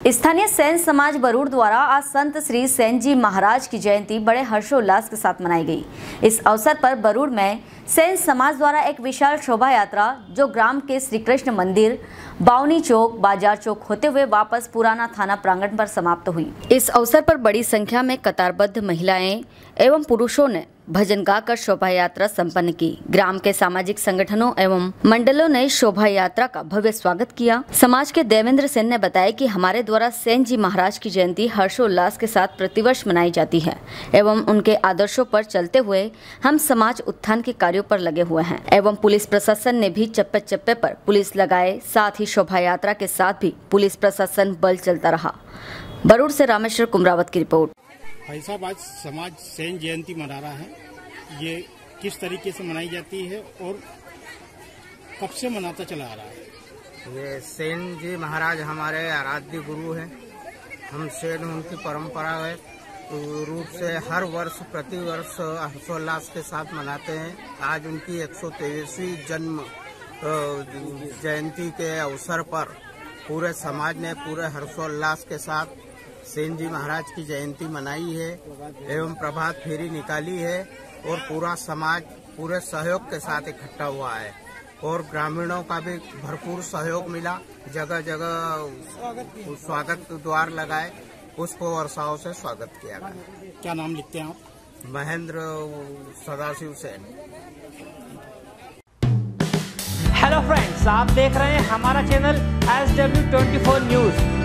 स्थानीय सैन समाज बरूड़ द्वारा आज संत श्री सैन जी महाराज की जयंती बड़े हर्षोल्लास के साथ मनाई गई। इस अवसर पर बरूड़ में सैन समाज द्वारा एक विशाल शोभा यात्रा, जो ग्राम के श्री कृष्ण मंदिर, बावनी चौक, बाज़ार चौक होते हुए वापस पुराना थाना प्रांगण पर समाप्त हुई। इस अवसर पर बड़ी संख्या में कतारबद्ध महिलाएँ एवं पुरुषों ने भजन गाकर शोभा यात्रा संपन्न की। ग्राम के सामाजिक संगठनों एवं मंडलों ने शोभा यात्रा का भव्य स्वागत किया। समाज के देवेंद्र सेन ने बताया कि हमारे द्वारा सेन जी महाराज की जयंती हर्षोल्लास के साथ प्रतिवर्ष मनाई जाती है एवं उनके आदर्शों पर चलते हुए हम समाज उत्थान के कार्यों पर लगे हुए हैं एवं पुलिस प्रशासन ने भी चप्पे चप्पे पर पुलिस लगाए, साथ ही शोभा यात्रा के साथ भी पुलिस प्रशासन बल चलता रहा। बरूड़ से रामेश्वर कुमरावत की रिपोर्ट। भाई साहब, आज समाज सैन जयंती मना रहा है। ये किस तरीके से मनाई जाती है और कब से मनाता चला आ रहा है? ये सेन जी महाराज हमारे आराध्य गुरु हैं। हम सेन उनकी परंपरागत रूप से हर वर्ष, प्रति वर्ष हर्षोल्लास के साथ मनाते हैं। आज उनकी एक जन्म जयंती के अवसर पर पूरे समाज ने पूरे हर्षोल्लास के साथ सेन जी महाराज की जयंती मनाई है एवं प्रभात फेरी निकाली है और पूरा समाज पूरे सहयोग के साथ इकट्ठा हुआ है। और ग्रामीणों का भी भरपूर सहयोग मिला जगह जगह स्वागत द्वार लगाए पुष्प वर्षाओं से स्वागत किया गया। क्या नाम लिखते हैं आप? महेंद्र सदाशिव सेन। हेलो फ्रेंड्स आप देख रहे हैं हमारा channel S W twenty four news